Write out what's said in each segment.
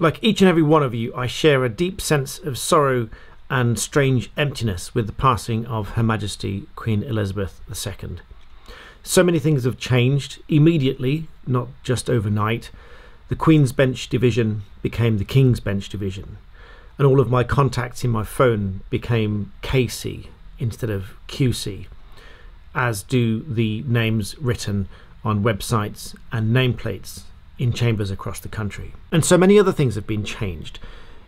Like each and every one of you, I share a deep sense of sorrow and strange emptiness with the passing of Her Majesty Queen Elizabeth II. So many things have changed immediately, not just overnight. The Queen's Bench Division became the King's Bench Division, and all of my contacts in my phone became KC instead of QC, as do the names written on websites and nameplates in chambers across the country. And so many other things have been changed.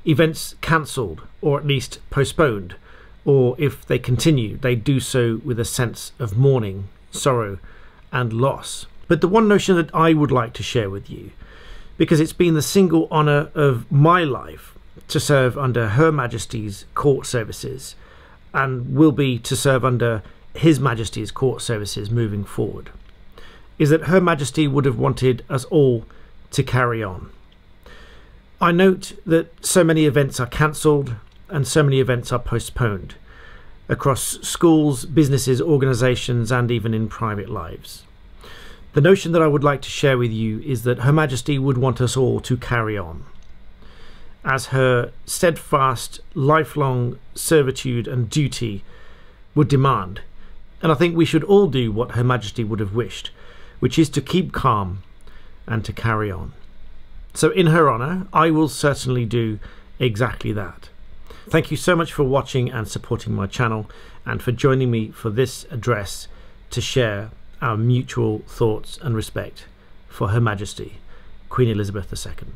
Events cancelled, or at least postponed, or if they continue, they do so with a sense of mourning, sorrow, and loss. But the one notion that I would like to share with you, because it's been the single honour of my life to serve under Her Majesty's court services, and will be to serve under His Majesty's court services moving forward, is that Her Majesty would have wanted us all to carry on. I note that so many events are cancelled and so many events are postponed across schools, businesses, organisations, and even in private lives. The notion that I would like to share with you is that Her Majesty would want us all to carry on. As her steadfast, lifelong servitude and duty would demand. And I think we should all do what Her Majesty would have wished, which is to keep calm and to carry on. So, in her honour, I will certainly do exactly that. Thank you so much for watching and supporting my channel, and for joining me for this address to share our mutual thoughts and respect for Her Majesty, Queen Elizabeth II.